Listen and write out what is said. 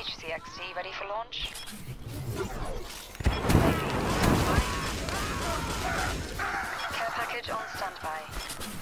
HCXD ready for launch? Care package on standby.